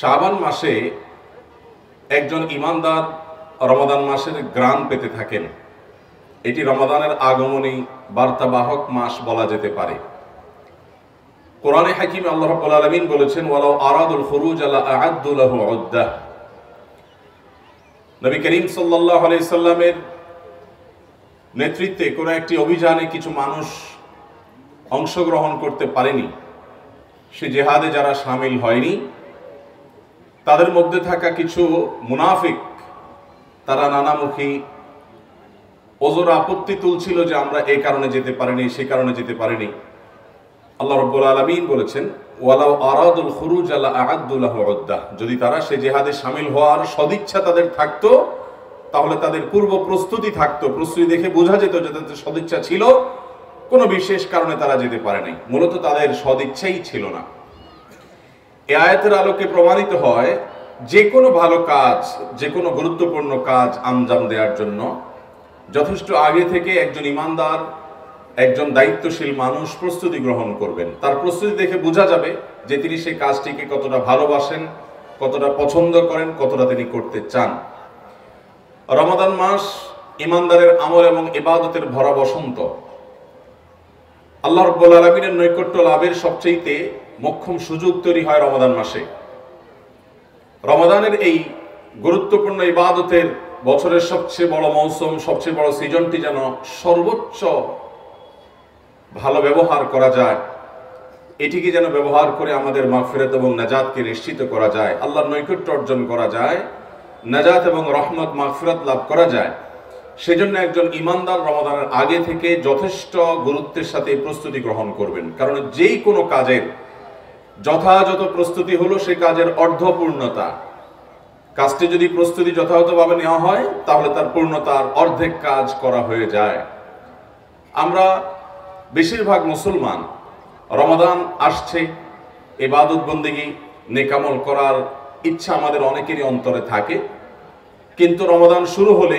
শাবান মাসে একজন ইমানদার রমাদান মাসের গ্রাম পেতে থাকেন। এটি রমাদানের আগমনী, বার্তাবাহক মাস বলা যেতে পারে। কোরআনে হাকিম আল্লাহ রাব্বুল বলেছেন, ওয়ালাউ আরাদুল খুরুজ আলা আ'আদ্দু নবী করিম সাল্লাল্লাহু নেতৃত্বে কোনো একটি অভিযানে কিছু মানুষ অংশগ্রহণ করতে পারেনি। সে জেহাদে যারা সামিল হয়নি তাদের মধ্যে থাকা কিছু মুনাফিক, তারা নানামুখী ওজোর আপত্তি তুলছিল যে আমরা এই কারণে যেতে পারিনি, সে কারণে যেতে পারিনি। আল্লাহ রব্বুল আলমিন বলেছেন, ওয়ালাউ আরাদুল খুরুজ আলা আহাদুল্লাহ উদ্দাহ যদি তারা সে জেহাদে সামিল হওয়ার সদিচ্ছা তাদের থাকতো, তাহলে তাদের পূর্ব প্রস্তুতি থাকতো। প্রস্তুতি দেখে বোঝা যেত যে তাদের সদিচ্ছা ছিল, কোনো বিশেষ কারণে তারা যেতে পারেনি। মূলত তাদের সদিচ্ছাই ছিল না। এ আয়াতের আলোকে প্রমাণিত হয় যে কোনো ভালো কাজ, যে কোনো গুরুত্বপূর্ণ কাজ আমজাম দেওয়ার জন্য যথেষ্ট আগে থেকে একজন ইমানদার, একজন দায়িত্বশীল মানুষ প্রস্তুতি গ্রহণ করবেন। তার প্রস্তুতি দেখে বোঝা যাবে যে তিনি সেই কাজটিকে কতটা ভালোবাসেন, কতটা পছন্দ করেন, কতটা তিনি করতে চান। রমাদান মাস ইমানদারের আমল এবং ইবাদতের ভরা বসন্ত। আল্লাহ রব্বুল আলমিনের নৈকট্য লাভের সবচেয়েতে মক্ষম সুযোগ তৈরি হয় রমাদান মাসে। রমাদানের এই গুরুত্বপূর্ণ ইবাদতের বছরের সবচেয়ে বড় মৌসুম, সবচেয়ে বড় সিজনটি যেন সর্বোচ্চ ভালো ব্যবহার করা যায়, এটিকে যেন ব্যবহার করে আমাদের মাগফিরাত এবং নাজাতকে নিশ্চিত করা যায়, আল্লাহর নৈকট্য অর্জন করা যায়, নাজাত এবং রহমত মাগফিরাত লাভ করা যায়। সেজন্য একজন ইমানদার রমাদানের আগে থেকে যথেষ্ট গুরুত্বের সাথে প্রস্তুতি গ্রহণ করবেন, কারণ যেই কোনো কাজের যথাযথ প্রস্তুতি হলো সে কাজের অর্ধপূর্ণতা। কাজটি যদি প্রস্তুতি যথাযথভাবে নেওয়া হয়, তাহলে তার পূর্ণতার অর্ধেক কাজ করা হয়ে যায়। আমরা বেশিরভাগ মুসলমান, রমাদান আসছে, এবাদত বন্দিগি, নেকামল করার ইচ্ছা আমাদের অনেকেরই অন্তরে থাকে। কিন্তু রমাদান শুরু হলে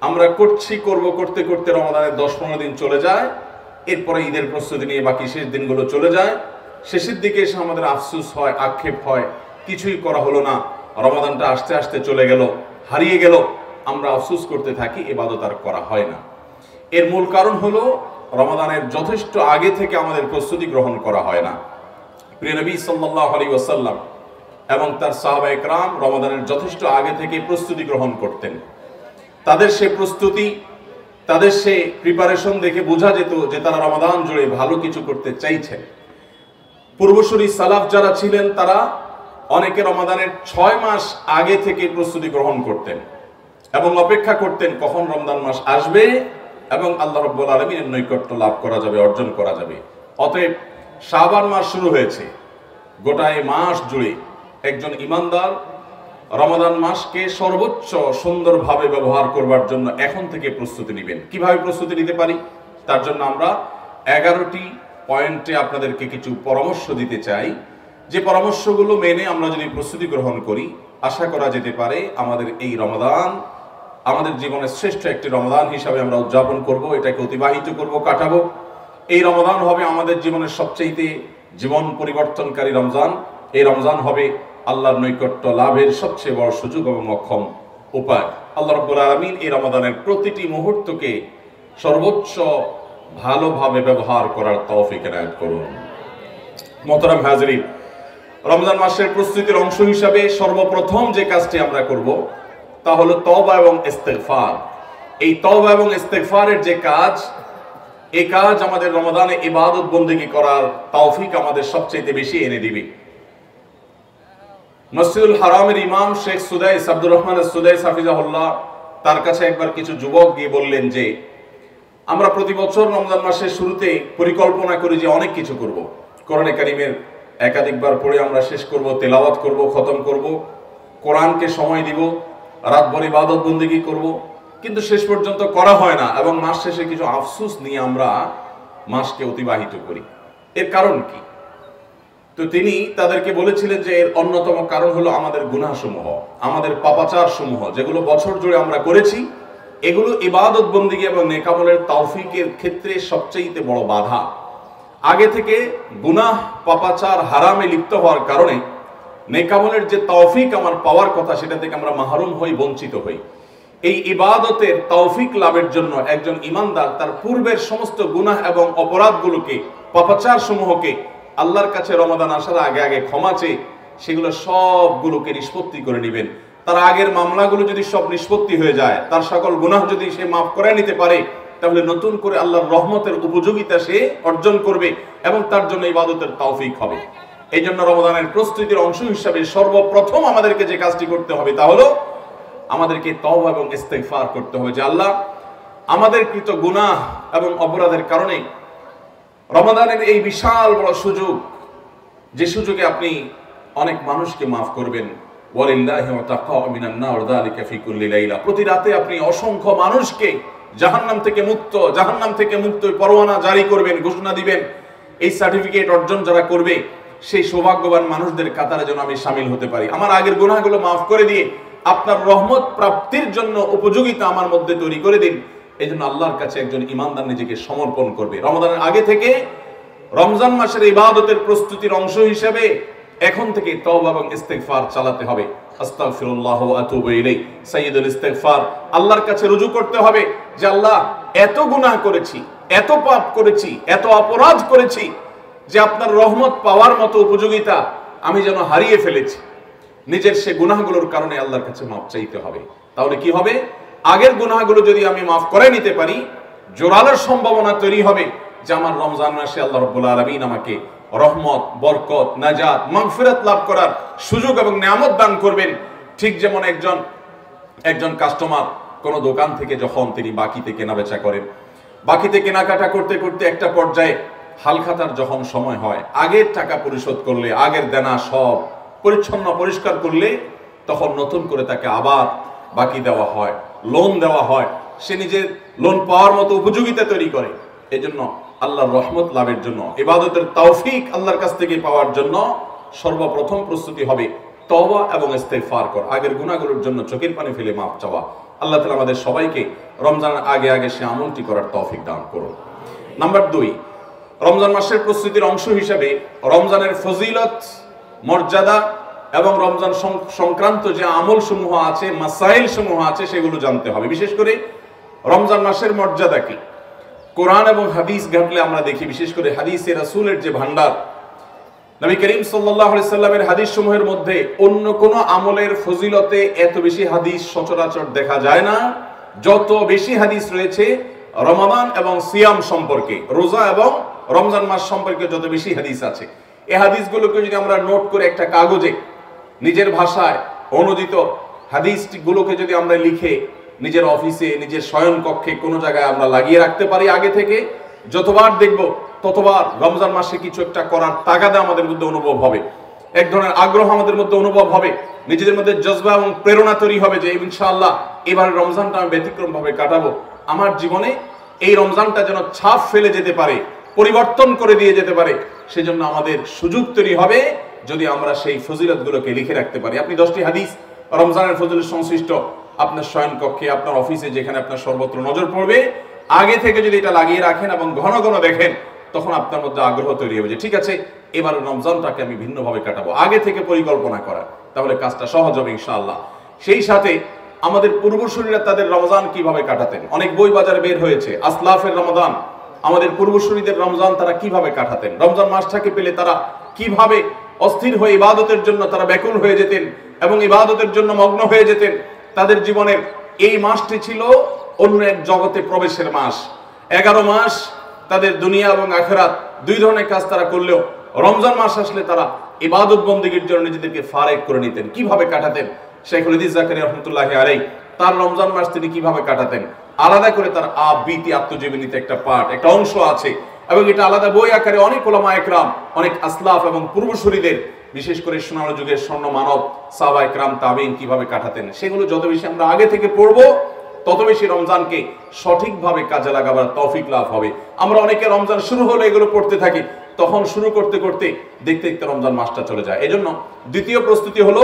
আমরা করছি, করব, করতে করতে রমাদানের দশ পনেরো দিন চলে যায়, এরপরে ঈদের প্রস্তুতি নিয়ে বাকি শেষ দিনগুলো চলে যায়। শেষের দিকে এসে আমাদের আফসুস হয়, আক্ষেপ হয়, কিছুই করা হলো না। রমাদানটা আস্তে আস্তে চলে গেল, হারিয়ে গেল। আমরা আফসুস করতে থাকি, এবাদত আর করা হয় না। এর মূল কারণ হলো, রমাদানের যথেষ্ট আগে থেকে আমাদের প্রস্তুতি গ্রহণ করা হয় না। প্রিয় নবী সাল্লাহ আলী ওয়াসাল্লাম এবং তার সাহাবা একরাম রমাদানের যথেষ্ট আগে থেকে প্রস্তুতি গ্রহণ করতেন। তাদের সে প্রস্তুতি, তাদের সে প্রিপারেশন দেখে বোঝা যেত যে তারা রমাদান জুড়ে ভালো কিছু করতে চাইছে পূর্বসূরি সালাফ যারা ছিলেন, তারা অনেকে রমাদানের ছয় মাস আগে থেকে প্রস্তুতি গ্রহণ করতেন এবং অপেক্ষা করতেন কখন রমদান মাস আসবে এবং আল্লাহ রব্বুল আলমীর নৈকট্য লাভ করা যাবে, অর্জন করা যাবে। অতএব শাবান মাস শুরু হয়েছে। গোটায় মাস জুড়ে একজন ইমানদার রমাদান মাসকে সর্বোচ্চ সুন্দরভাবে ব্যবহার করবার জন্য এখন থেকে প্রস্তুতি নেবেন। কীভাবে প্রস্তুতি নিতে পারি? তার জন্য আমরা এগারোটি পয়েন্টে আপনাদেরকে কিছু পরামর্শ দিতে চাই। যে পরামর্শগুলো মেনে আমরা যদি প্রস্তুতি গ্রহণ করি, আশা করা যেতে পারে আমাদের এই রমদান, আমাদের জীবনের শ্রেষ্ঠ একটি রমদান হিসাবে আমরা উদযাপন করব, এটাকে অতিবাহিত করব, কাটাবো। এই রমদান হবে আমাদের জীবনের সবচেয়েতে জীবন পরিবর্তনকারী রমজান। এই রমজান হবে আল্লাহর নৈকট্য লাভের সবচেয়ে বড় সুযোগ এবং মক্ষম উপায়। আল্লাহ রব্বুল আলমিন এই রমাদানের প্রতিটি মুহূর্তকে সর্বোচ্চ ভালোভাবে ব্যবহার করার তৌফিক এনায়ত করুন। মোহতারাম হাজরিন রমজান মাসের প্রস্তুতির অংশ হিসাবে সর্বপ্রথম যে কাজটি আমরা করব তা হলো তবা এবং ইস্তেগফার। এই তবা এবং ইস্তেগফারের যে কাজ এই কাজ আমাদের রমাদানে ইবাদত বন্দেগি করার তৌফিক আমাদের সবচেয়ে বেশি এনে দিবে। মসজিদুল হারামের ইমাম শেখ সুদাইস আব্দুর রহমান সুদাইস হাফিজাহুল্লাহ তার কাছে একবার কিছু যুবক গিয়ে বললেন যে আমরা প্রতি বছর রমজান মাসের শুরুতে পরিকল্পনা করি যে অনেক কিছু করব। কোরআনে কারিমের একাধিকবার পড়ে আমরা শেষ করব, তেলাওয়াত করব, খতম করব, কোরআনকে সময় দিব, রাতভর ইবাদত বন্দিগি করব। কিন্তু শেষ পর্যন্ত করা হয় না এবং মাস শেষে কিছু আফসুস নিয়ে আমরা মাসকে অতিবাহিত করি। এর কারণ কি? তো তিনি তাদেরকে বলেছিলেন যে এর অন্যতম কারণ হলো আমাদের গুনাসমূহ আমাদের পাপাচার সমূহ যেগুলো বছর জুড়ে আমরা করেছি এগুলো ইবাদত বন্দিগি এবং নেকামলের তৌফিকের ক্ষেত্রে সবচেয়ে বড় বাধা। আগে থেকে গুনাহ, পাপাচার, হারামে লিপ্ত হওয়ার কারণে নেকামলের যে তৌফিক আমার পাওয়ার কথা, সেটা থেকে আমরা মাহরুম হই, বঞ্চিত হই। এই ইবাদতের তৌফিক লাভের জন্য একজন ইমানদার তার পূর্বের সমস্ত গুনাহ এবং অপরাধগুলোকে পাপাচার সমূহকে আল্লাহর কাছে রমাদান আসার আগে আগে ক্ষমা চেয়ে সেগুলো সবগুলোকে নিষ্পত্তি করে নেবেন। তার আগের মামলাগুলো যদি সব নিষ্পত্তি হয়ে যায়, তার সকল গুনাহ যদি সে মাফ করে নিতে পারে, তাহলে নতুন করে আল্লাহর রহমতের উপযোগিতা সে অর্জন করবে এবং তার জন্য ইবাদতের তৌফিক হবে। এই জন্য রমদানের প্রস্তুতির অংশ হিসাবে সর্বপ্রথম আমাদেরকে যে কাজটি করতে হবে তা হলো, আমাদেরকে তব এবং ইস্তেগফার করতে হবে। যে আল্লাহ, আমাদের কৃত গুনাহ এবং অপরাধের কারণে রমাদানের এই বিশাল বড় সুযোগ, যে সুযোগে আপনি অনেক মানুষকে মাফ করবেন। প্রতি রাতে আপনি অসংখ্য মানুষকে জাহান্নাম থেকে মুক্ত, জাহান্নাম থেকে মুক্ত পরোয়ানা জারি করবেন, ঘোষণা দিবেন। এই সার্টিফিকেট অর্জন যারা করবে, সেই সৌভাগ্যবান মানুষদের কাতারে যেন আমি সামিল হতে পারি। আমার আগের গুনাহগুলো মাফ করে দিয়ে আপনার রহমত প্রাপ্তির জন্য উপযোগিতা আমার মধ্যে তৈরি করে দিন। এই জন্য আল্লাহর কাছে একজন ইমানদার নিজেকে সমর্পণ করবে। রমদানের আগে থেকে রমজান মাসের ইবাদতের প্রস্তুতির অংশ হিসেবে এখন থেকে তওবা এবং ইস্তেগফার চালাতে হবে। আস্তাগফিরুল্লাহ ওয়া আল্লাহর কাছে রুজু করতে হবে যে আল্লাহ এত গুনাহ করেছি, এত পাপ করেছি, এত অপরাধ করেছি যে আপনার রহমত পাওয়ার মতো উপযোগিতা আমি যেন হারিয়ে ফেলেছি। নিজের সে গুনাহগুলোর কারণে আল্লাহর কাছে মাপ চাইতে হবে। তাহলে কি হবে? আগের গুনাহগুলো যদি আমি মাফ করে নিতে পারি জোরালোর সম্ভাবনা তৈরি হবে যে আমার রমজান মাসে আল্লাহ রব্বুল আলমিন আমাকে রহমত, বরকত, নাজাত, মাগফিরাত লাভ করার সুযোগ এবং নিয়ামত দান করবেন। ঠিক যেমন একজন একজন কাস্টমার কোন দোকান থেকে যখন তিনি বাকিতে কেনা বেচা করেন। বাকিতে কেনাকাটা করতে করতে একটা পর্যায়ে হালখাতার যখন সময় হয়, আগের টাকা পরিশোধ করলে, আগের দেনা সব পরিচ্ছন্ন, পরিষ্কার করলে তখন নতুন করে তাকে আবার বাকি দেওয়া হয় লোন দেওয়া হয়। সে নিজের লোন পাওয়ার মতো উপযোগিতা তৈরি করে। এজন্য আল্লাহর রহমত লাভের জন্য, ইবাদতের তৌফিক আল্লাহর কাছ থেকে পাওয়ার জন্য সর্বপ্রথম প্রস্তুতি হবে তওবা এবং ইস্তেগফার কর। আগের গুনাহগুলোর জন্য চোখের পানি ফেলে মাপ চাওয়া। আল্লাহ তাআলা আমাদের সবাইকে রমজানের আগে আগে সে আমলটি করার তৌফিক দান করুন। নাম্বার দুই, রমজান মাসের প্রস্তুতির অংশ হিসেবে রমজানের ফজিলত, মর্যাদা এবং রমজান সংক্রান্ত যে আমল সমূহ আছে মাসাইল সমূহ আছে, সেগুলো জানতে হবে। বিশেষ করে রমজান মাসের মর্যাদা কি? কোরআন এবং হাদিস ঘাটলে আমরা দেখি, বিশেষ করে হাদিসে রাসুলের যে ভান্ডার নবী করিম আলাইহি সাল্লামের হাদিস সমূহের মধ্যে অন্য কোন আমলের ফজিলতে এত বেশি হাদিস সচরাচর দেখা যায় না। যত বেশি হাদিস রয়েছে, রমাদান এবং সিয়াম সম্পর্কে, রোজা এবং রমজান মাস সম্পর্কে যত বেশি হাদিস আছে, এ হাদিসগুলোকে যদি আমরা নোট করে একটা কাগজে, নিজের ভাষায় অনুদিত হাদিসগুলোকে যদি আমরা লিখে নিজের অফিসে, নিজের শয়ন কক্ষে কোনো জায়গায় আমরা লাগিয়ে রাখতে পারি আগে থেকে। যতবার দেখব, ততবার রমজান মাসে কিছু একটা করার তাগাদা আমাদের মধ্যে অনুভব হবে। এক ধরনের আগ্রহ আমাদের মধ্যে অনুভব হবে। নিজেদের মধ্যে জজবা এবং প্রেরণা তৈরি হবে যে, ইনশাআল্লাহ, এবার রমজানটা আমি ব্যতিক্রম ভাবে কাটাবো। আমার জীবনে এই রমজানটা যেন ছাপ ফেলে যেতে পারে, পরিবর্তন করে দিয়ে যেতে পারে, সেজন্য আমাদের সুযোগ তৈরি হবে যদি আমরা সেই ফজিলতগুলোকে লিখে রাখতে পারি। আপনি দশটি হাদিস, রমজানের ফজিলত সংশ্লিষ্ট। আপনার শয়ন কক্ষে আপনার অফিসে যেখানে আপনার সর্বত্র নজর পড়বে, আগে থেকে যদি এটা লাগিয়ে রাখেন এবং ঘন ঘন দেখেন, তখন আপনার মধ্যে আগ্রহ তৈরি হবে যে, ঠিক আছে, এবার রমজানটাকে আমি ভিন্নভাবে কাটাবো, আগে থেকে পরিকল্পনা করা তাহলে কাজটা সহজ হবে ইনশাআল্লাহ। সেই সাথে আমাদের পূর্বসূরীরা তাদের রমজান কীভাবে কাটাতেন? অনেক বই বাজারে বের হয়েছে, আসলাফের রমজান। আমাদের পূর্বসূরীদের রমজান তারা কীভাবে কাটাতেন? রমজান মাসটাকে পেলে তারা কীভাবে অস্থির হয়ে ইবাদতের জন্য তারা ব্যাকুল হয়ে যেতেন এবং ইবাদতের জন্য মগ্ন হয়ে যেতেন? তাদের জীবনের এই মাসটি ছিল অন্য এক জগতে প্রবেশের মাস। এগারো মাস তাদের দুনিয়া এবং আখেরাত দুই ধরনের কাজ তারা করলেও রমজান মাস আসলে তারা ইবাদত বন্দীগীর জন্য নিজেদেরকে ফারেক করে নিতেন। কীভাবে কাটাতেন? শেখুল ইদিস জাকারি রহমতুল্লাহ আলাই তার রমজান মাস তিনি কীভাবে কাটাতেন? আলাদা করে তার আবৃত্তি, আত্মজীবনীতে একটা পাঠ, একটা অংশ আছে। এবং এটা আলাদা বই আকারে অনেক ওলামা একরাম, অনেক আসলাফ এবং পূর্বসূরীদের বিশেষ করে সোনালো যুগের স্বর্ণ মানব সাবা একরাম, তাবিন কীভাবে কাটাতেন, সেগুলো যত বেশি আমরা আগে থেকে পড়ব, তত বেশি রমজানকে সঠিকভাবে কাজে লাগাবার তৌফিক লাভ হবে। আমরা অনেকে রমজান শুরু হলে এগুলো পড়তে থাকি, তখন শুরু করতে করতে দেখতে দেখতে রমজান মাসটা চলে যায়। এজন্য দ্বিতীয় প্রস্তুতি হলো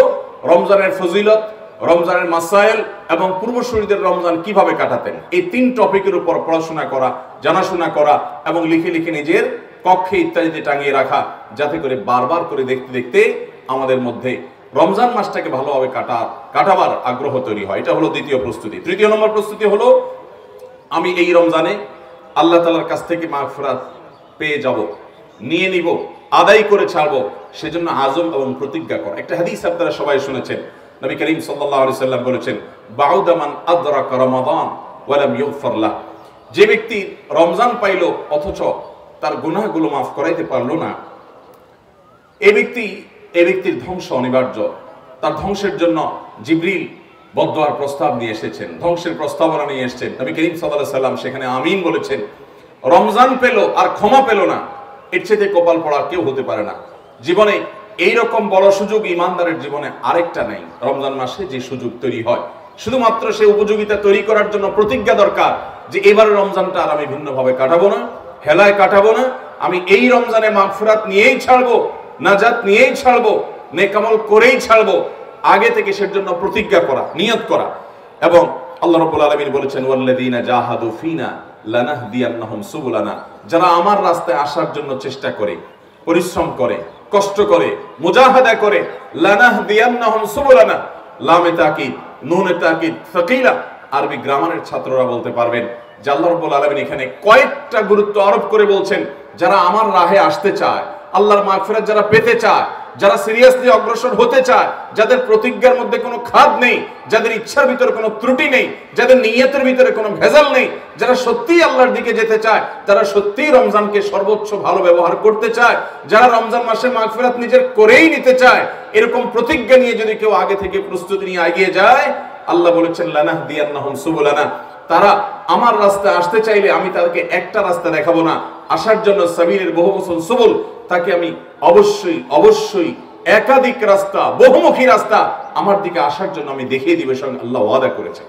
রমজানের ফজিলত, রমজানের মাসাইল এবং পূর্বসূরীদের রমজান কীভাবে কাটাতেন। এই তিন টপিকের উপর পড়াশোনা করা, জানাশোনা করা এবং লিখে লিখে নিজের কক্ষে ইত্যাদিতে টাঙিয়ে রাখা, যাতে করে বারবার করে দেখতে দেখতে আমাদের মধ্যে রমজান মাসটাকে ভালোভাবে কাটা, কাটাবার আগ্রহ তৈরি হয়। এটা হলো দ্বিতীয় প্রস্তুতি। তৃতীয় নম্বর প্রস্তুতি হলো, আমি এই রমজানে আল্লাহ তালার কাছ থেকে মাগফিরাত পেয়ে যাব, নিয়ে নিব, আদায় করে ছাড়বো, সেজন্য আজম এবং প্রতিজ্ঞা কর। একটা হাদিস আপনারা সবাই শুনেছেন, নবী করিম আলাইহি সাল্লাম বলেছেন বাউদামান আদরাকা রমাদান ওয়ালাম ইউগফার লাহ। যে ব্যক্তি রমজান পাইলো, অথচ তার গুনাহগুলো মাফ করাইতে পারল না। এ ব্যক্তি, এ ব্যক্তির ধ্বংস অনিবার্য। তার ধ্বংসের জন্য জিবরিল বদোয়ার প্রস্তাব নিয়ে এসেছেন। ধ্বংসের প্রস্তাবনা নিয়ে এসেছেন। নবী করিম সাল্লাল্লাহু সাল্লাম সেখানে আমিন বলেছেন, রমজান পেল আর ক্ষমা পেল না। এর চেয়ে কপাল পড়া কেউ হতে পারে না। জীবনে এই রকম বড় সুযোগ ইমানদারের জীবনে আরেকটা নেই। রমজান মাসে যে সুযোগ তৈরি হয়। শুধুমাত্র সে উপযোগিতা তৈরি করার জন্য প্রতিজ্ঞা দরকার যে এবারে রমজানটা আর আমি ভিন্নভাবে কাটাবো না। হেলায় কাটাবো না, আমি এই রমজানে মাগফিরাত নিয়েই ছাড়বো, নাজাত নিয়েই ছাড়বো, নেকামল করেই ছাড়বো, আগে থেকে সের জন্য প্রতিজ্ঞা করা, নিয়ত করা। এবং আল্লাহ রাব্বুল আলামিন বলেছেন, ওয়াল্লাযীনা জাহাদু ফিনা লানাহদিয়ান্নাহুম সুবুলানা। যারা আমার রাস্তায় আসার জন্য চেষ্টা করে, পরিশ্রম করে, কষ্ট করে, মুজাহাদা করে, লানাহদিয়ান্নাহুম সুবুলানা, লামে তাকিদ, নুনে তাকিদ, সাকিলা, আরবি গ্রামারের ছাত্ররা বলতে পারবেন আল্লাহ আলামিন এখানে কয়েকটা গুরুত্ব আরোপ করে বলছেন, যারা আমার রাহে আসতে চায়, আল্লাহর যারা পেতে চায়, যারা সিরিয়াসলি অগ্রসর হতে চায়, যাদের প্রতিজ্ঞার মধ্যে কোনো খাদ নেই, যাদের ইচ্ছার ভিতরে কোনো ত্রুটি নেই, যাদের নিয়তের ভিতরে কোনো ভেজাল নেই, যারা সত্যিই আল্লাহর দিকে যেতে চায় যারা সত্যিই রমজানকে সর্বোচ্চ ভালো ব্যবহার করতে চায়, যারা রমজান মাসে মাগফিরাত নিজের করেই নিতে চায়, এরকম প্রতিজ্ঞা নিয়ে যদি কেউ আগে থেকে প্রস্তুতি নিয়ে এগিয়ে যায়, আল্লাহ বলেছেন লানাহ সুবুলানা। তারা আমার রাস্তায় আসতে চাইলে আমি তাদেরকে একটা রাস্তা দেখাবো না। আসার জন্য সাবিরের বহু বছর সুবুল, তাকে আমি অবশ্যই অবশ্যই একাধিক রাস্তা, বহুমুখী রাস্তা আমার দিকে আসার জন্য আমি দেখিয়ে দিবে সঙ্গে আল্লাহ ওয়াদা করেছেন।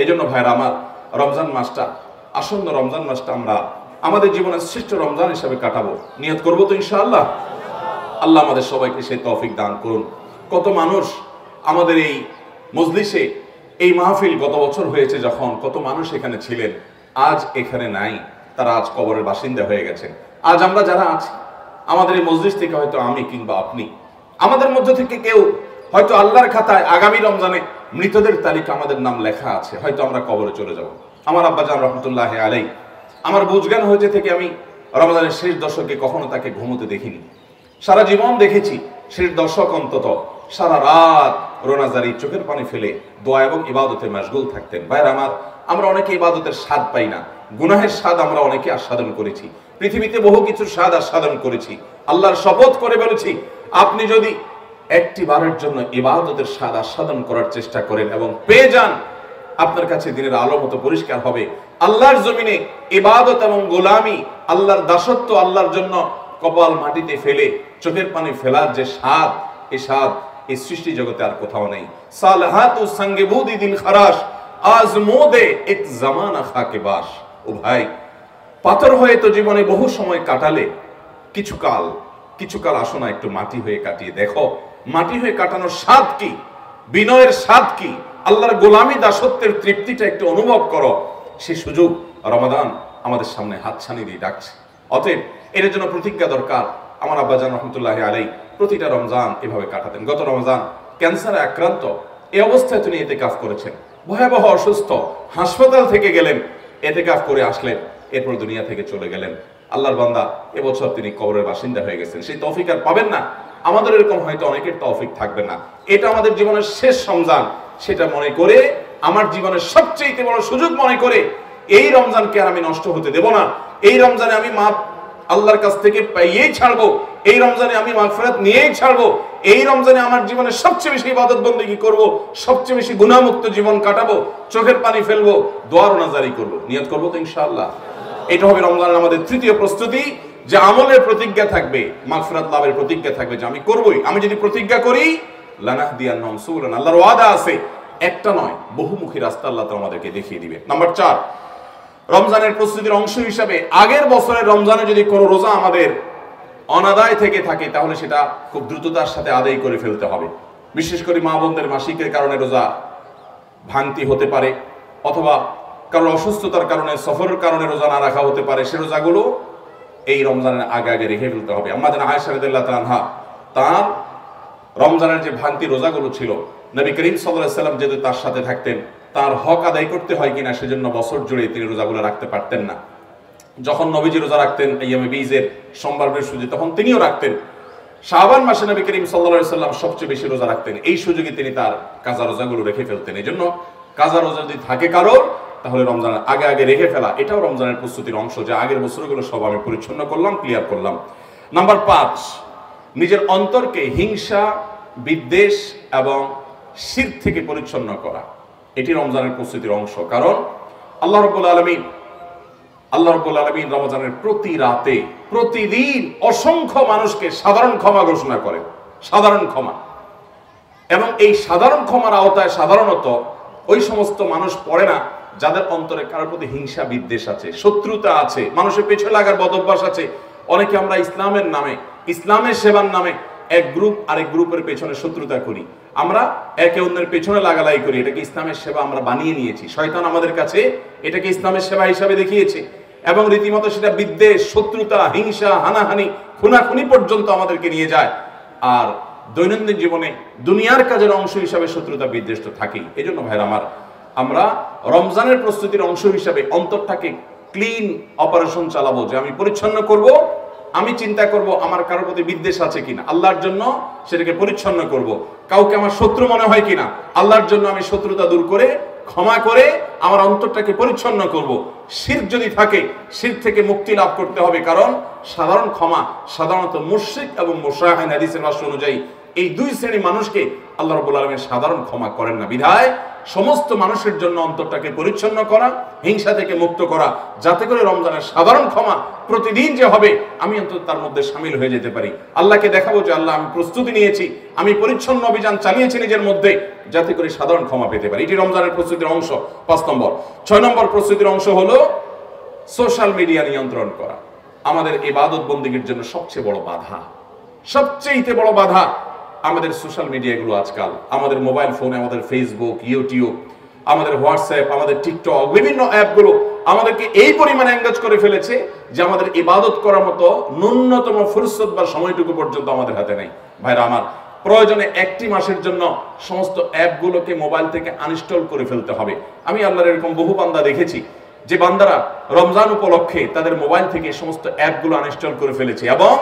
এই জন্য ভাইরা আমার রমজান মাসটা, আসন্ন রমজান মাসটা আমরা আমাদের জীবনের শ্রেষ্ঠ রমজান হিসাবে কাটাবো। নিয়ত করব তো ইনশাআল্লাহ? আল্লাহ আমাদের সবাইকে সেই তৌফিক দান করুন। কত মানুষ আমাদের এই মজলিসে এই মাহফিল গত বছর হয়েছে যখন কত মানুষ এখানে ছিলেন, আজ এখানে নাই, তারা আজ কবরের বাসিন্দা হয়ে গেছেন। আজ আমরা যারা আছি, আমাদের এই মসজিদ থেকে হয়তো আমি কিংবা আপনি, আমাদের মধ্য থেকে কেউ হয়তো আল্লাহর খাতায় আগামী রমজানে মৃতদের তালিকা আমাদের নাম লেখা আছে, হয়তো আমরা কবরে চলে যাব। আমার আব্বা আব্বাজান রহমতুল্লাহ আলাই আমার বুঝজ্ঞান হয়েছে থেকে আমি রমজানের শেষ দশকে কখনো তাকে ঘুমোতে দেখিনি। সারা জীবন দেখেছি শেষ দশক অন্তত, সারা রাত রোনাজারি, চোখের পানি ফেলে দোয়া এবং ইবাদতে মাসগুল থাকতেন। ভাইরা আমার, আমরা অনেকে ইবাদতের স্বাদ পাই না। গুনাহের স্বাদ আমরা অনেকে আস্বাদন করেছি। পৃথিবীতে বহু কিছু স্বাদ আস্বাদন করেছি। আল্লাহর শপথ করে বলেছি, আপনি যদি একটি বারের জন্য ইবাদতের স্বাদ আস্বাদন করার চেষ্টা করেন এবং পেয়ে যান, আপনার কাছে দিনের আলো মতো পরিষ্কার হবে। আল্লাহর জমিনে ইবাদত এবং গোলামি, আল্লাহর দাসত্ব, আল্লাহর জন্য কপাল মাটিতে ফেলে, চোখের পানি ফেলার যে স্বাদ এই স্বাদ এই সৃষ্টি জগতে আর কোথাও নেই। সালহাতু সঙ্গে বুদি দিল খারাস আজ মোদে এক জামানা খাকে বাস। ও ভাই, পাথর হয়ে তো জীবনে বহু সময় কাটালে, কিছু কাল কিছু কাল আসো না একটু মাটি হয়ে কাটিয়ে। দেখো, মাটি হয়ে কাটানোর স্বাদ কি? বিনয়ের স্বাদ কি? আল্লাহর গোলামি দাসত্বের তৃপ্তিটা একটু অনুভব করো। সে সুযোগ রমাদান আমাদের সামনে হাতছানি দিয়ে ডাকছে। অতএব এর জন্য প্রতিজ্ঞা দরকার। আমার আব্বাজান রহমতুল্লাহ আলাই প্রতিটা রমজান এভাবে কাটাতেন। গত রমজান ক্যান্সারে আক্রান্ত এই অবস্থায় তিনি এতে কাজ করেছেন। ভয়াবহ অসুস্থ, হাসপাতাল থেকে গেলেন এতে কাজ করে আসলেন, এরপর দুনিয়া থেকে চলে গেলেন। আল্লাহর বান্দা এবছর তিনি কবরের বাসিন্দা হয়ে গেছেন। সেই তৌফিক আর পাবেন না। আমাদের এরকম হয়তো অনেকের তৌফিক থাকবে না। এটা আমাদের জীবনের শেষ রমজান। সেটা মনে করে, আমার জীবনের সবচেয়ে বড় সুযোগ মনে করে, এই রমজানকে আর আমি নষ্ট হতে দেব না। এই রমজানে আমি মা আল্লাহর কাছ থেকে পাইয়েই ছাড়বো। এই রমজানে আমি মাগফিরাত নিয়েই ছাড়বো। এই রমজানে আমার জীবনে সবচেয়ে বেশি ইবাদত বন্দেগি করব, সবচেয়ে বেশি গুনাহমুক্ত জীবন কাটাবো, চোখের পানি ফেলব দোয়ার নাজারি করব। নিয়ত করব তো ইনশাআল্লাহ। এটা হবে রমজানের আমাদের তৃতীয় প্রস্তুতি, যে আমলের প্রতিজ্ঞা থাকবে, মাগফিরাত লাভের প্রতিজ্ঞা থাকবে যে আমি করবই। আমি যদি প্রতিজ্ঞা করি লানাহ দিয়ান নাম সুবুলান। আল্লাহর ওয়াদা আছে, একটা নয়, বহুমুখী রাস্তা আল্লাহ আমাদেরকে দেখিয়ে দিবে। নাম্বার চার রমজানের প্রস্তুতির অংশ হিসাবে আগের বছরের রমজানে যদি কোনো রোজা আমাদের অনাদায় থেকে থাকে, তাহলে সেটা খুব দ্রুততার সাথে আদায় করে ফেলতে হবে। বিশেষ করে মা বোনদের মাসিকের কারণে রোজা ভাঙতি হতে পারে, অথবা কারোর অসুস্থতার কারণে, সফরের কারণে রোজা না রাখা হতে পারে, সে রোজাগুলো এই রমজানের আগে আগে রেখে ফেলতে হবে। আমাদের আয়সা রাদিয়াল্লাহু তাআলা তার রমজানের যে ভান্তি রোজাগুলো ছিল, নবী করিম সাল্লাহ সাল্লাম যেহেতু তার সাথে থাকতেন তার হক আদায় করতে হয় কিনা সেজন্য বছর জুড়ে তিনি রোজাগুলো রাখতে পারতেন না। যখন নবীজি রোজা রাখতেন ইয়ামে বীজের সোমবার বৃহস্পতি, তখন তিনিও রাখতেন। শাহবান মাসে নবী করিম সাল্লা সাল্লাম সবচেয়ে বেশি রোজা রাখতেন। এই সুযোগে তিনি তার কাজা রোজাগুলো রেখে ফেলতেন। এই জন্য কাজা রোজা যদি থাকে কারোর, তাহলে রমজানের আগে আগে রেখে ফেলা, এটাও রমজানের প্রস্তুতির অংশ যে আগের বছরগুলো সব আমি পরিচ্ছন্ন করলাম ক্লিয়ার করলাম। নাম্বার পাঁচ, নিজের অন্তরকে হিংসা, বিদ্বেষ এবং শির থেকে পরিচ্ছন্ন করা। এটি রমজানের প্রস্তুতির অংশ। কারণ আল্লাহ রব্বুল আলমিন, আল্লাহ রব্বুল আলমিন রমজানের প্রতি রাতে, প্রতিদিন অসংখ্য মানুষকে সাধারণ ক্ষমা ঘোষণা করেন। সাধারণ ক্ষমা। এবং এই সাধারণ ক্ষমার আওতায় সাধারণত ওই সমস্ত মানুষ পড়ে না যাদের অন্তরে কারোর প্রতি হিংসা বিদ্বেষ আছে, শত্রুতা আছে, মানুষের পেছনে লাগার বদভ্যাস আছে। অনেকে আমরা ইসলামের নামে, ইসলামের সেবার নামে এক গ্রুপ আরেক গ্রুপের পেছনে শত্রুতা করি। আমরা একে অন্যের পেছনে লাগালাই করি। এটাকে ইসলামের সেবা আমরা বানিয়ে নিয়েছি। শয়তান আমাদের কাছে এটাকে ইসলামের সেবা হিসাবে দেখিয়েছে। এবং রীতিমতো সেটা বিদ্বেষ, শত্রুতা, হিংসা, হানাহানি, খুনাখুনি পর্যন্ত আমাদেরকে নিয়ে যায়। আর দৈনন্দিন জীবনে দুনিয়ার কাজের অংশ হিসাবে শত্রুতা বিদ্বেষ তো থাকেই। এই জন্য ভাইরা আমার, আমরা রমজানের প্রস্তুতির অংশ হিসাবে অন্তরটাকে ক্লিন অপারেশন চালাবো, যে আমি পরিচ্ছন্ন করব আমি চিন্তা করব আমার কারোর প্রতি বিদ্বেষ আছে কিনা। আল্লাহর জন্য সেটাকে পরিচ্ছন্ন করব। কাউকে আমার শত্রু মনে হয় কিনা, আল্লাহর জন্য আমি শত্রুতা দূর করে, ক্ষমা করে আমার অন্তরটাকে পরিচ্ছন্ন করব। শির যদি থাকে শির থেকে মুক্তি লাভ করতে হবে। কারণ সাধারণ ক্ষমা সাধারণত মুশ্রিক এবং মোশাহিন হাদিসের রাষ্ট্র অনুযায়ী এই দুই শ্রেণি মানুষকে আল্লাহ রবুল আলমের সাধারণ ক্ষমা করেন না। বিধায় সমস্ত মানুষের জন্য অন্তরটাকে পরিচ্ছন্ন করা, হিংসা থেকে মুক্ত করা, যাতে করে রমজানের সাধারণ ক্ষমা প্রতিদিন যে হবে, আমি অন্তত তার মধ্যে সামিল হয়ে যেতে পারি। আল্লাহকে দেখাবো যে আল্লাহ, আমি প্রস্তুতি নিয়েছি, আমি পরিচ্ছন্ন অভিযান চালিয়েছি নিজের মধ্যে, যাতে করে সাধারণ ক্ষমা পেতে পারি। এটি রমজানের প্রস্তুতির অংশ। পাঁচ নম্বর। ছয় নম্বর প্রস্তুতির অংশ হলো সোশ্যাল মিডিয়া নিয়ন্ত্রণ করা। আমাদের ইবাদত বন্দীগীর জন্য সবচেয়ে বড় বাধা সবচেয়ে বড় বাধা আমাদের সোশ্যাল মিডিয়াগুলো আজকাল, আমাদের মোবাইল ফোনে আমাদের ফেসবুক ইউটিউব আমাদের হোয়াটসঅ্যাপ আমাদের টিকটক বিভিন্ন অ্যাপগুলো আমাদেরকে এই পরিমাণে এঙ্গেজ করে ফেলেছে যে আমাদের ইবাদত করার মতো ন্যূনতম ফুরসত বা সময়টুকু পর্যন্ত আমাদের হাতে নেই। ভাইরা, আমার প্রয়োজনে একটি মাসের জন্য সমস্ত অ্যাপগুলোকে মোবাইল থেকে আনইনস্টল করে ফেলতে হবে। আমি আল্লাহর এরকম বহু বান্দা দেখেছি যে বান্দারা রমজান উপলক্ষে তাদের মোবাইল থেকে সমস্ত অ্যাপগুলো আনইনস্টল করে ফেলেছে এবং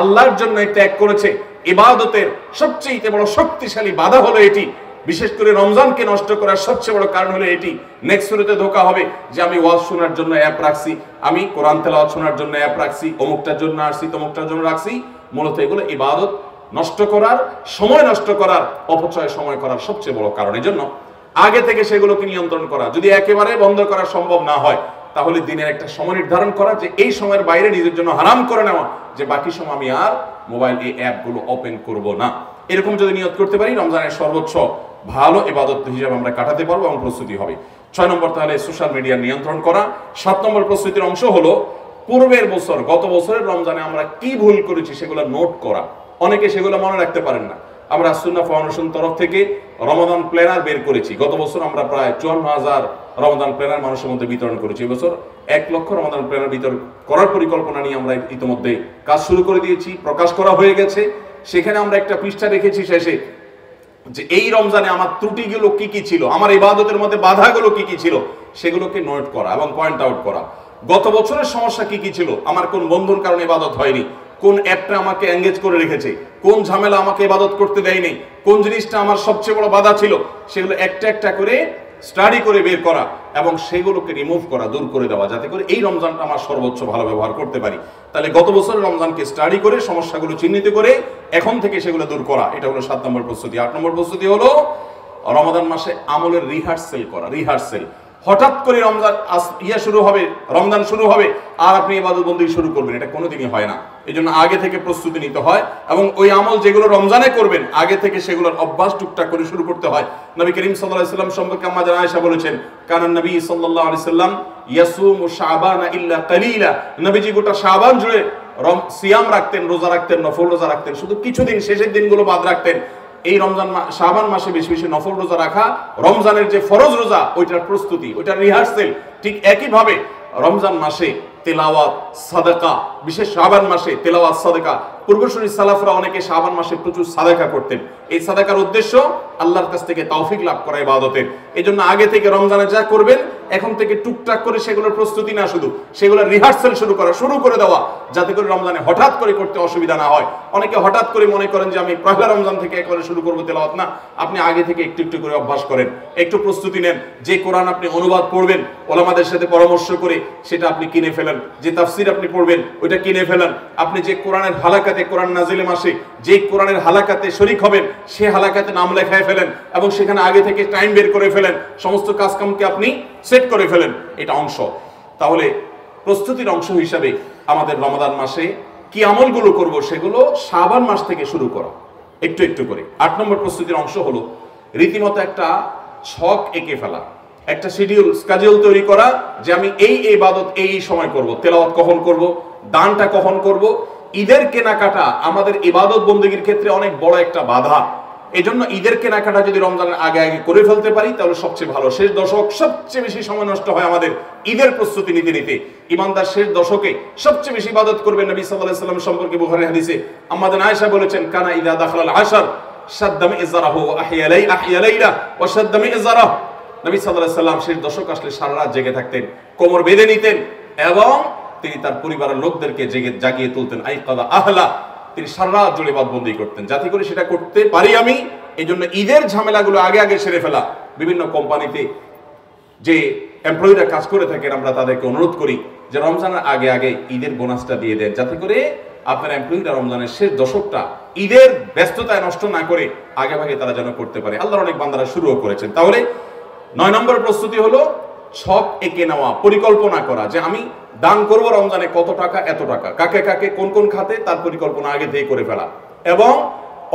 আল্লাহর জন্য ত্যাগ করেছে। ইবাদতের সবচেয়ে বড় শক্তিশালী বাধা হলো এটি। বিশেষ করে রমজানকে নষ্ট করার সবচেয়ে বড় কারণ হলো এটি। নেক্সট শুরুতে ধোকা হবে যে আমি ওয়াজ শোনার জন্য অ্যাপ রাখছি, আমি কোরআন তেলাওয়াত শোনার জন্য অ্যাপ রাখছি, অমুকটার জন্য আসছি, তমুকটার জন্য রাখছি। মূলত এগুলো ইবাদত নষ্ট করার, সময় নষ্ট করার, অপচয় সময় করার সবচেয়ে বড় কারণ। এই জন্য আগে থেকে সেগুলোকে নিয়ন্ত্রণ করা, যদি একেবারে বন্ধ করা সম্ভব না হয় তাহলে দিনের একটা সময় নির্ধারণ করা যে এই সময়ের বাইরে নিজের জন্য হারাম করে নেওয়া, যে বাকি সময় আমি আর মোবাইল এই অ্যাপগুলো ওপেন করব না। এরকম যদি নিয়ত করতে পারি, রমজানের সর্বোচ্চ ভালো এবাদত হিসাবে আমরা কাটাতে পারব এবং প্রস্তুতি হবে। ছয় নম্বর তাহলে সোশ্যাল মিডিয়া নিয়ন্ত্রণ করা। সাত নম্বর প্রস্তুতির অংশ হলো, পূর্বের বছর, গত বছরের রমজানে আমরা কি ভুল করেছি সেগুলো নোট করা। অনেকে সেগুলো মনে রাখতে পারেন না। আমরা সুন্না ফাউন্ডেশন তরফ থেকে রমাদান প্ল্যানার বের করেছি। গত বছর আমরা প্রায় চুয়ান্ন হাজার রমাদান প্ল্যানার মানুষের মধ্যে বিতরণ করেছি। এবছর এক লক্ষ রমাদান প্ল্যানার বিতরণ করার পরিকল্পনা নিয়ে আমরা ইতিমধ্যে কাজ শুরু করে দিয়েছি, প্রকাশ করা হয়ে গেছে। সেখানে আমরা একটা পৃষ্ঠা রেখেছি শেষে, যে এই রমজানে আমার ত্রুটিগুলো কি কি ছিল? আমার ইবাদতের মধ্যে বাধাগুলো কি কি ছিল? সেগুলোকে নোট করা এবং পয়েন্ট আউট করা। গত বছরের সমস্যা কি কি ছিল? আমার কোন বন্ধুর কারণে ইবাদত হয়নি? কোন অ্যাপটা আমাকে এঙ্গেজ করে রেখেছে? কোন ঝামেলা আমাকে ইবাদত করতে দেয়নি? কোন জিনিসটা আমার সবচেয়ে বড় বাধা ছিল? সেগুলো একটা একটা করে স্টাডি করে বের করা এবং সেগুলোকে রিমুভ করা, দূর করে দেওয়া, যাতে করে এই রমজানটা আমার সর্বোচ্চ ভালো ব্যবহার করতে পারি। তাহলে গত বছর রমজানকে স্টাডি করে, সমস্যাগুলো চিহ্নিত করে, এখন থেকে সেগুলো দূর করা। এটা হলো সাত নম্বর প্রস্তুতি। আট নম্বর প্রস্তুতি হলো রমাদান মাসে আমলের রিহার্সেল করা রিহার্সেল হঠাৎ করে রমজান ইয়ে শুরু হবে, রমজান শুরু হবে, আর আপনি এবাদতবন্দি শুরু করবেন। এটা কোনোদিনই হয় না। এই জন্য আগে থেকে প্রস্তুতি নিতে হয় এবং ওই আমল যেগুলো রমজানে করবেন, আগে থেকে সেগুলোর অভ্যাস টুকটাক করে শুরু করতে হয়। নবী করিম সাল্লাহ সাল্লাম সম্পর্কে আম্মা জানা আয়েশা বলেছেন কারণ নবী সাল্লাহ আলি সাল্লাম ইয়াসুম ও শাহবানা ইল্লা কালিলা। নবীজি গোটা শাহবান জুড়ে রম, সিয়াম রাখতেন, রোজা রাখতেন, নফল রোজা রাখতেন। শুধু কিছুদিন, শেষের দিনগুলো বাদ রাখতেন। এই রমজান শাহবান মাসে বেশি বেশি নফল রোজা রাখা, রমজানের যে ফরজ রোজা, ওইটার প্রস্তুতি, ওইটার রিহার্সেল ঠিক একইভাবে রমজান মাসে তেলাওয়াত সাদাকা বিশেষ শ্রাবান মাসে তেলাওয়াত সাদাকা পূর্বসূরি সালাফরা অনেকে শাবান মাসে প্রচুর সাদাকা করতেন। এই সাদাকার উদ্দেশ্য আল্লাহর কাছ থেকে তৌফিক লাভ করা ইবাদতের। এই জন্য আগে থেকে রমজানে যা করবেন, এখন থেকে টুকটাক করে সেগুলোর প্রস্তুতি না শুধু। সেগুলোর রিহার্সাল শুরু করা, শুরু করে দেওয়া, যাতে করে রমজানে হঠাৎ করে করতে অসুবিধা না হয়। অনেকে হঠাৎ করে মনে করেন যে, আমি পয়লা রমজান থেকে একবারে শুরু করব তেলাওয়াত। না, আপনি আগে থেকে একটু একটু করে অভ্যাস করেন। একটু প্রস্তুতি নেন। যে কোরআন আপনি অনুবাদ পড়বেন, ওলামাদের সাথে পরামর্শ করে সেটা আপনি কিনে ফেলেন। যে তাফসির আপনি পড়বেন, ওইটা কিনে ফেলেন। আপনি যে কোরআনের হালাকাতে কোরআন নাজিলে মাসে যে কোরআনের হালাকাতে শরিক হবেন, সে হালাকাতে নাম লেখায় ফেলেন এবং সেখানে আগে থেকে টাইম বের করে ফেলেন। সমস্ত কাজকামকে আপনি সেট করে ফেলেন। এটা অংশ। তাহলে প্রস্তুতির অংশ হিসাবে আমাদের রমাদান মাসে কি আমলগুলো করব সেগুলো শাবান মাস থেকে শুরু করা। একটু একটু করে। আট নম্বর প্রস্তুতির অংশ হলো রীতিমতো একটা ছক এঁকে ফেলা। একটা শিডিউল স্কাজিউল তৈরি করা যে আমি এই এই বাদত এই সময় করব। তেলাওয়াত কখন করব? দানটা কখন করব? ঈদের কেনাকাটা আমাদের ইবাদত বন্দীগীর ক্ষেত্রে অনেক বড় একটা বাধা। এই জন্য ঈদের কেনাকাটা যদি রমজানের আগে আগে করে ফেলতে পারি, তাহলে সবচেয়ে ভালো। শেষ দশক সবচেয়ে বেশি সময় নষ্ট হয় আমাদের ঈদের প্রস্তুতি নিতে নিতে। ইমানদার শেষ দশকে সবচেয়ে বেশি ইবাদত করবেন নবী আলাইহি সাল্লাম সম্পর্কে বুখারী হাদিসে। আমাদের আয়েশা বলেছেন, কানা ইদা দাখালাল আশার শাদ্দামি ইজারাহু আহিয়ালাই আহিয়ালাইলা ওয়া শাদ্দামি ইজারাহ নবী আলাইহি সাল্লাম শেষ দশক আসলে সারা রাত জেগে থাকতেন, কোমর বেঁধে নিতেন এবং তিনি তার পরিবারের লোকদেরকে জেগে জাগিয়ে তুলতেন আই কাদা আহলা, তিনি সারা জুড়ে বাদবন্দি করতেন। যাতে করে সেটা করতে পারি আমি এই জন্য ঈদের ঝামেলাগুলো আগে আগে সেরে ফেলা। বিভিন্ন কোম্পানিতে যে এমপ্লয়িরা কাজ করে থাকেন, আমরা তাদেরকে অনুরোধ করি যে রমজানের আগে আগে ঈদের বোনাসটা দিয়ে দেন। যাতে করে আপনার এমপ্লয়িরা রমজানের শেষ দশকটা ঈদের ব্যস্ততায় নষ্ট না করে আগে ভাগে তারা যেন করতে পারে। আল্লাহর অনেক বান্দারা শুরুও করেছেন। তাহলে নয় নম্বর প্রস্তুতি হলো ছক এঁকে নেওয়া, পরিকল্পনা করা যে আমি দান করব রমজানে কত টাকা, এত টাকা। কাকে কাকে, কোন কোন খাতে, তার পরিকল্পনা আগে থেকে করে ফেলা। এবং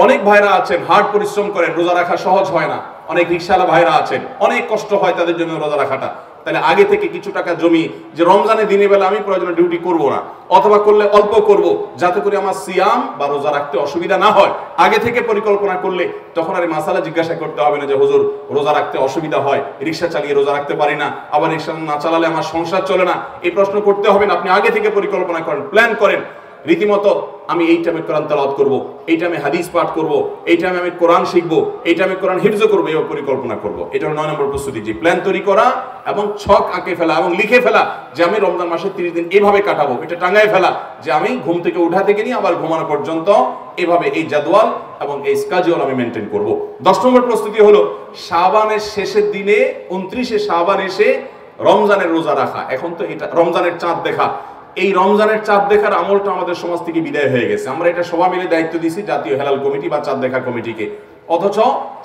অনেক ভাইরা আছেন হার্ড পরিশ্রম করেন, রোজা রাখা সহজ হয় না। অনেক রিক্সাওয়ালা ভাইরা আছেন, অনেক কষ্ট হয় তাদের জন্য রোজা রাখাটা। তাহলে আগে থেকে কিছু টাকা জমি, যে রমজানে দিনের বেলা আমি প্রয়োজনে ডিউটি করব না, অথবা করলে অল্প করব, যাতে করে আমার সিয়াম বা রোজা রাখতে অসুবিধা না হয়। আগে থেকে পরিকল্পনা করলে তখন আর মাসালা জিজ্ঞাসা করতে হবে না যে, হুজুর, রোজা রাখতে অসুবিধা হয়, রিক্সা চালিয়ে রোজা রাখতে পারি না, আবার রিক্সা না চালালে আমার সংসার চলে না? এই প্রশ্ন করতে হবে না। আপনি আগে থেকে পরিকল্পনা করেন প্ল্যান করেন। রীতিমতো আমি এই টাইমে কোরআন তালাওয়াত করব, এই টাইমে হাদিস পাঠ করব, এই টাইমে আমি কোরআন শিখব, এই টাইমে কোরআন হিফজ করব, এই পরিকল্পনা করব। এটা নয় নম্বর প্রস্তুতি যে প্ল্যান তৈরি করা এবং ছক আঁকে ফেলা এবং লিখে ফেলা যে আমি রমজান মাসের তিরিশ দিন এভাবে কাটাবো, এটা টাঙ্গায় ফেলা যে আমি ঘুম থেকে উঠা থেকে নিয়ে আবার ঘুমানো পর্যন্ত এভাবে এই জাদওয়াল এবং এই স্কাজুয়াল আমি মেনটেন করব। দশ নম্বর প্রস্তুতি হলো শাবানের শেষের দিনে, উনত্রিশে শাবান এসে রমজানের রোজা রাখা। এখন তো এটা, রমজানের চাঁদ দেখা। এই রমজানের চাঁদ দেখার আমলটা আমাদের সমাজ থেকে বিদায় হয়ে গেছে। আমরা এটা সবাই মিলে দায়িত্ব দিছি জাতীয় হেলাল কমিটি বা চাঁদ দেখা কমিটিকে। অথচ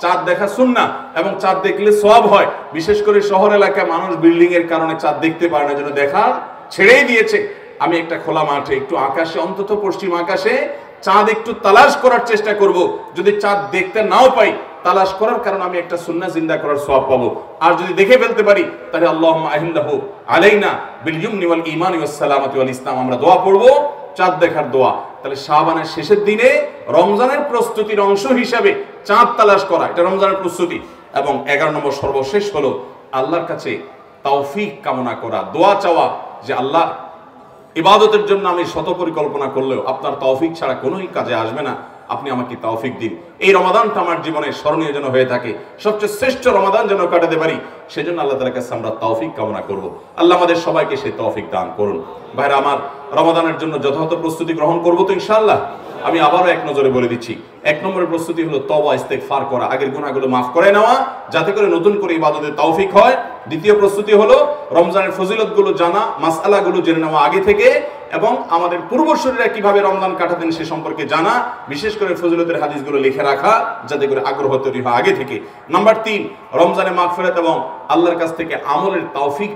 চাঁদ দেখা শুননা এবং চাঁদ দেখলে সব হয়। বিশেষ করে শহর এলাকায় মানুষ বিল্ডিং এর কারণে চাঁদ দেখতে পারে না জন্য দেখা ছেড়েই দিয়েছে। আমি একটা খোলা মাঠে, একটু আকাশে, অন্তত পশ্চিম আকাশে চাঁদ একটু তালাশ করার চেষ্টা করব। যদি চাঁদ দেখতে নাও পাই তালাশ করার কারণে আমি একটা সুন্নাহ জিন্দা করার সওয়াব পাবো। আর যদি দেখে ফেলতে পারি, তাহলে আল্লাহ আহিল্লাহু আলাইনা বিল ইয়ুমনি ওয়াল ঈমানি ওয়াস সালামাতি ওয়াল ইসলাম। আমরা দোয়া পড়ব, চাঁদ দেখার দোয়া। তাহলে শাবানের শেষের দিনে রমজানের প্রস্তুতির অংশ হিসাবে চাঁদ তালাশ করা, এটা রমজানের প্রস্তুতি। এবং এগারো নম্বর সর্বশেষ হলো আল্লাহর কাছে তৌফিক কামনা করা, দোয়া চাওয়া যে আল্লাহ ইবাদতের জন্য আমি শত পরিকল্পনা করলেও আপনার তৌফিক ছাড়া কোনোই কাজে আসবে না। আপনি আমাকে তৌফিক দিন। এই রমাদানটা আমার জীবনে স্মরণীয় যেন হয়ে থাকে। সবচেয়ে শ্রেষ্ঠ রমাদান যেন কাটাতে পারি, সেজন্য আল্লাহ তালার কাছে আমরা তৌফিক কামনা করব। আল্লাহ আমাদের সবাইকে সেই তৌফিক দান করুন। ভাইরা, আমার রমাদানের জন্য যথাযথ প্রস্তুতি গ্রহণ করব তো ইনশাআল্লাহ? আমি আবারও এক নজরে বলে দিচ্ছি, এক নম্বরের প্রস্তুতি হলো তওবা, ইস্তেগফার করা। আগের গুণাগুলো মাফ করে নেওয়া, যাতে করে নতুন করে ইবাদতের তৌফিক হয়। দ্বিতীয় প্রস্তুতি হলো রমজানের ফজিলতগুলো জানা, মাসআলাগুলো জেনে নেওয়া আগে থেকে। এবং আমাদের পূর্বশরীরা কীভাবে রমজান কাটাতেন সে সম্পর্কে জানা, বিশেষ করে ফজিলতের হাদিসগুলো লিখে রাখা, যাতে করে আগ্রহ তৈরি হয় আগে থেকে। নাম্বার তিন, রমজানে মাগফিরাত এবং আল্লাহর কাছ থেকে আমলের তৌফিক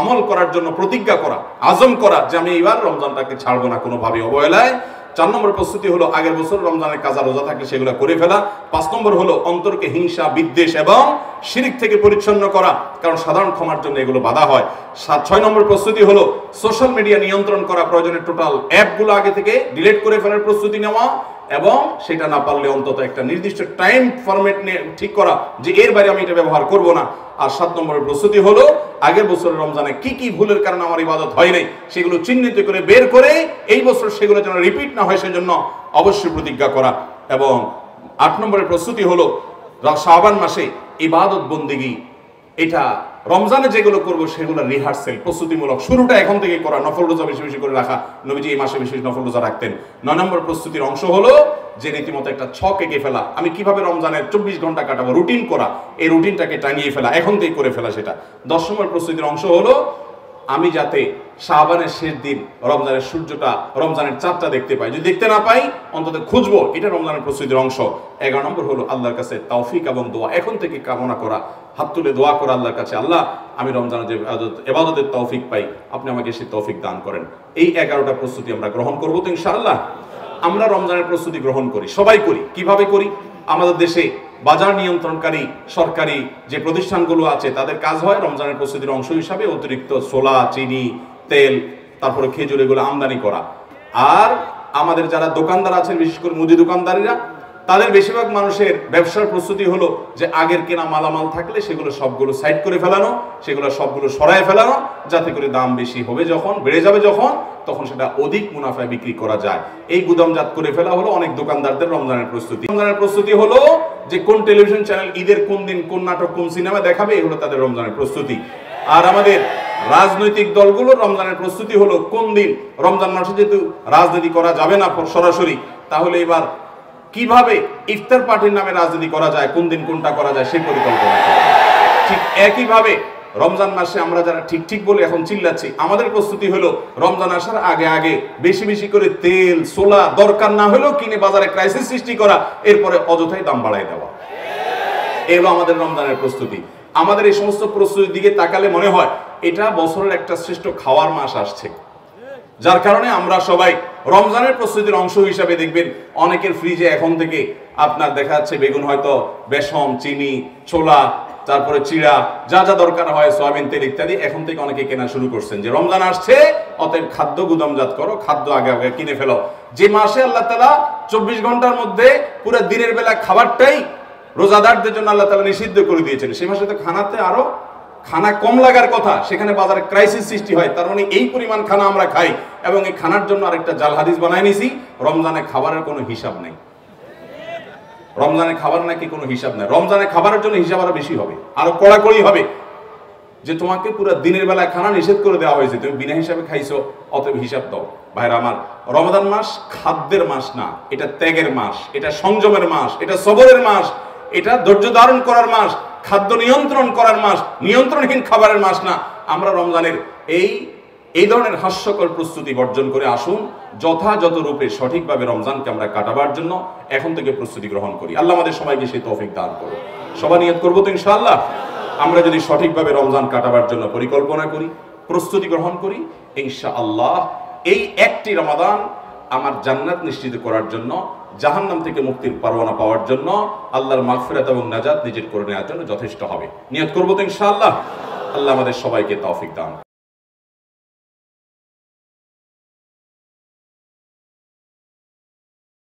আমল করার জন্য প্রতিজ্ঞা করা, আজম করা, যে আমি এবার রমজানটাকে ছাড়বো না কোনোভাবে অবহেলায়। চার নম্বর প্রস্তুতি হলো আগের বছর রমজানের কাজা রোজা থাকলে সেগুলো করে ফেলা। পাঁচ নম্বর হলো অন্তরকে হিংসা, বিদ্বেষ এবং শিরিক থেকে পরিচ্ছন্ন করা, কারণ সাধারণ ক্ষমার জন্য এগুলো বাধা হয়। সাত, ছয় নম্বর প্রস্তুতি হলো সোশ্যাল মিডিয়া নিয়ন্ত্রণ করা প্রয়োজনে টোটাল অ্যাপগুলো আগে থেকে ডিলিট করে ফেলার প্রস্তুতি নেওয়া। এবং সেটা না পারলে অন্তত একটা নির্দিষ্ট টাইম ফরম্যাট নিয়ে ঠিক করা যে এর বাইরে আমি এটা ব্যবহার করব না। আর সাত নম্বরের প্রস্তুতি হলো, আগের বছরের রমজানে কি কি ভুলের কারণে আমার ইবাদত হয় নাই সেগুলো চিহ্নিত করে বের করে এই বছর সেগুলো যেন রিপিট না হয় সেজন্য অবশ্যই প্রতিজ্ঞা করা। এবং আট নম্বরের প্রস্তুতি হলো শাহবান মাসে ইবাদত বন্দিগি, এটা রমজানে যেগুলো করব সেগুলো রিহার্সেল প্রস্তুতিমূলক। শুরুটা এখন থেকে করা, নফল রোজা বেশি বেশি করে রাখা। নবীজি এই মাসে বেশি নফল রোজা রাখতেন। নয় নম্বর প্রস্তুতির অংশ হলো যে রীতিমতো একটা ছক এঁকে ফেলা। আমি কীভাবে রমজানের চব্বিশ ঘণ্টা কাটাবো? রুটিন করা। এই রুটিনটাকে টাঙিয়ে ফেলা। এখন থেকে করে ফেলা সেটা। দশ নম্বর প্রস্তুতির অংশ হলো আমি যাতে শাহবানের শেষ দিন, রমজানের সূর্যটা, রমজানের চাঁদটা দেখতে পাই। যদি দেখতে না পাই, অন্তত খুঁজবো, এটা রমজানের প্রস্তুতির অংশ। এগারো নম্বর হলো আল্লাহর কাছে তৌফিক এবং দোয়া। এখন থেকে কামনা করা, হাত তুলে দোয়া করা আল্লাহর কাছে, আল্লাহ, আমি রমজানের যে এবাদতের তৌফিক পাই, আপনি আমাকে সেই তৌফিক দান করেন। এই এগারোটা প্রস্তুতি আমরা গ্রহণ করব তো ইনশাআল্লাহ। আমরা রমজানের প্রস্তুতি গ্রহণ করি, সবাই করি। কীভাবে করি? আমাদের দেশে বাজার নিয়ন্ত্রণকারী সরকারি যে প্রতিষ্ঠানগুলো আছে, তাদের কাজ হয় রমজানের প্রস্তুতির অংশ হিসাবে অতিরিক্ত সোলা চিনি, তেল, তারপরে খেজুর, এগুলো আমদানি করা। আর আমাদের যারা দোকানদার আছেন, বিশেষ করে মুদি দোকানদারিরা তাদের বেশিরভাগ মানুষের ব্যবসার প্রস্তুতি হলো যে আগের কেনা মালামাল থাকলে সেগুলো সবগুলো সাইড করে ফেলানো, সেগুলো সবগুলো সরায় ফেলানো, যাতে করে দাম বেশি হবে যখন, বেড়ে যাবে যখন, তখন সেটা অধিক মুনাফায় বিক্রি করা যায়। এই গুদামজাত করে ফেলা হলো অনেক দোকানদারদের রমজানের প্রস্তুতি। রমজানের প্রস্তুতি হলো যে কোন টেলিভিশন চ্যানেল ঈদের কোন দিন কোন নাটক কোন সিনেমা দেখাবে, এগুলো তাদের রমজানের প্রস্তুতি। আর আমাদের রাজনৈতিক দলগুলো রমজানের প্রস্তুতি হলো কোন দিন, রমজান মাসে যেহেতু রাজনীতি করা যাবে না সরাসরি, তাহলে এবার কীভাবে ইফতার পার্টির নামে রাজনীতি করা যায়, কোন দিন কোনটা করা যায়, সেই পরিকল্পনা। ঠিক একইভাবে রমজান মাসে আমরা যারা ঠিক ঠিক বলে এখন চিল্লাচ্ছি, আমাদের প্রস্তুতি হলো রমজান আসার আগে আগে বেশি বেশি করে তেল, সোলা দরকার না হলেও কিনে বাজারে ক্রাইসিস সৃষ্টি করা, এরপরে অযথাই দাম বাড়ায় দেওয়া। এগুলো আমাদের রমজানের প্রস্তুতি। আমাদের এই সমস্ত প্রস্তুতির দিকে তাকালে মনে হয় এটা বছরের একটা শ্রেষ্ঠ খাওয়ার মাস আসছে। যার কারণে আমরা সবাই রমজানের প্রস্তুতির অংশ হিসাবে দেখবেন অনেকের ফ্রিজে এখন থেকে আপনার দেখা যাচ্ছে বেগুন হয়তো বেসম চিনি, ছোলা, তারপরে চিড়া, যা যা দরকার হয়, সয়াবিন তেল ইত্যাদি এখন থেকে অনেকে কেনা শুরু করছেন যে রমজান আসছে, অতএব খাদ্য গুদামজাত করো, খাদ্য আগে আগে কিনে ফেলো। যে মাসে আল্লাহ তালা চব্বিশ ঘণ্টার মধ্যে পুরো দিনের বেলা খাবারটাই রোজাদারদের জন্য আল্লাহ তালা নিষিদ্ধ করে দিয়েছেন। সে মাসে তো খানাতে আরও খানা কম লাগার কথা, সেখানে বাজারে ক্রাইসিস সৃষ্টি হয়। তার মানে এই পরিমাণ খানা আমরা খাই এবং এই খানার জন্য আরেকটা জাল হাদিস বানায় নিছি, রমজানে খাবারের কোনো হিসাব নেই। রমজানে খাবার নাকি কোনো হিসাব নেই। রমজানে খাবারের জন্য হিসাব আরও বেশি হবে, আরও কড়াকড়ি হবে। যে তোমাকে পুরো দিনের বেলায় খানা নিষেধ করে দেওয়া হয়েছে, তুমি বিনা হিসাবে খাইছো, অতএব হিসাব দাও। ভাইরা আমার রমাদান মাস খাদ্যের মাস না, এটা ত্যাগের মাস, এটা সংযমের মাস, এটা সবরের মাস, এটা ধৈর্য ধারণ করার মাস খাদ্য নিয়ন্ত্রণ করার মাস, নিয়ন্ত্রণহীন খাবারের মাস না। আমরা রমজানের এই এই ধরনের হাস্যকর প্রস্তুতি বর্জন করে আসুন, যথাযথ রূপে সঠিকভাবে রমজানকে আমরা কাটাবার জন্য এখন থেকে প্রস্তুতি গ্রহণ করি। আল্লাহ আমাদের সবাইকে সেই তৌফিক দান করো সবাই নিয়ত করব তো ইনশাআল্লাহ? আমরা যদি সঠিকভাবে রমজান কাটাবার জন্য পরিকল্পনা করি, প্রস্তুতি গ্রহণ করি ইনশা আল্লাহ এই একটি রমাদান আমার জান্নাত নিশ্চিত করার জন্য জাহান্নাম থেকে মুক্তির পারওয়ানা পাওয়ার জন্য আল্লাহর মাগফিরাত এবং নাজাত নিজের করে নেওয়ার জন্য যথেষ্ট হবে। নিয়ত করব তো ইনশাআল্লাহ। আল্লাহ আমাদের সবাইকে তৌফিক দান।